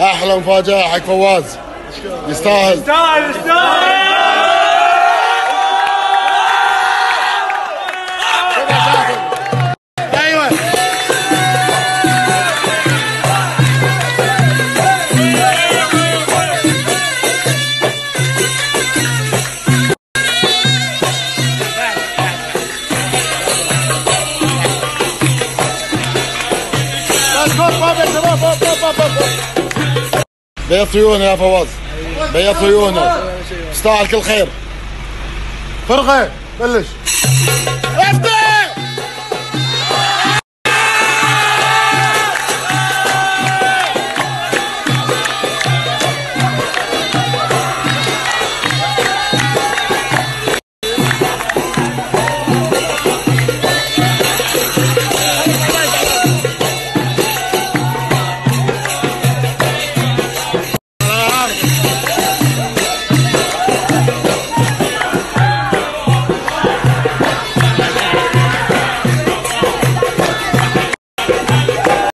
أحلى مفاجأة حق فواز. يستاهل. يستاهل يستاهل. بيض عيونه يا فواز. بيض عيونه يستاهل كل خير فرقه بلش.